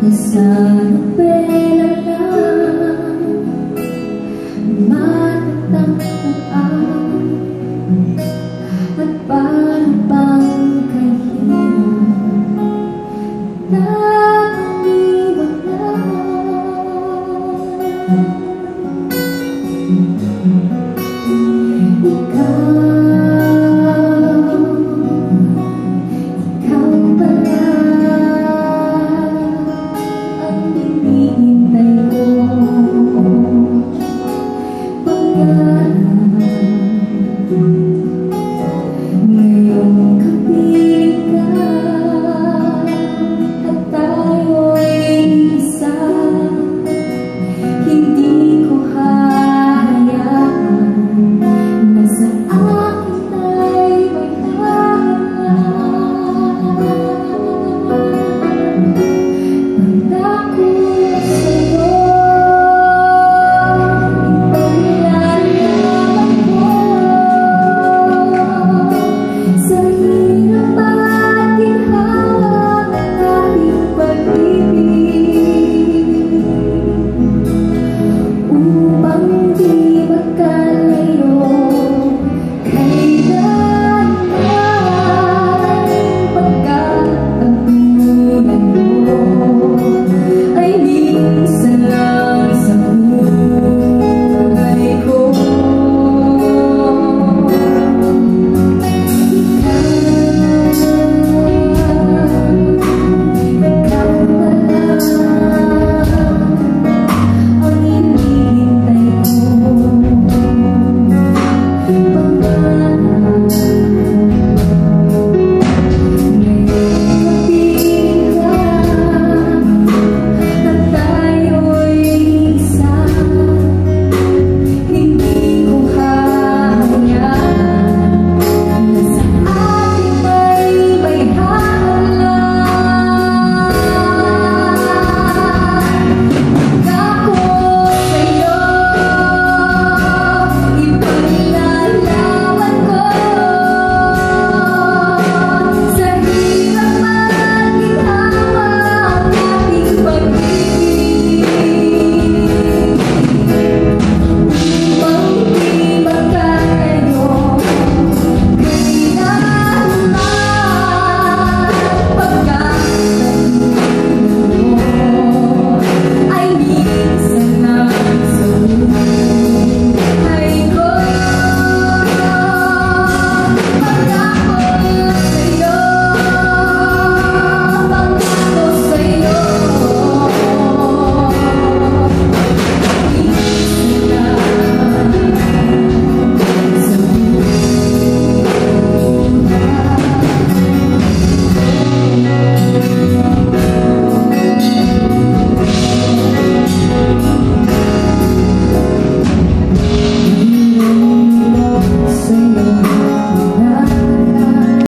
The sun will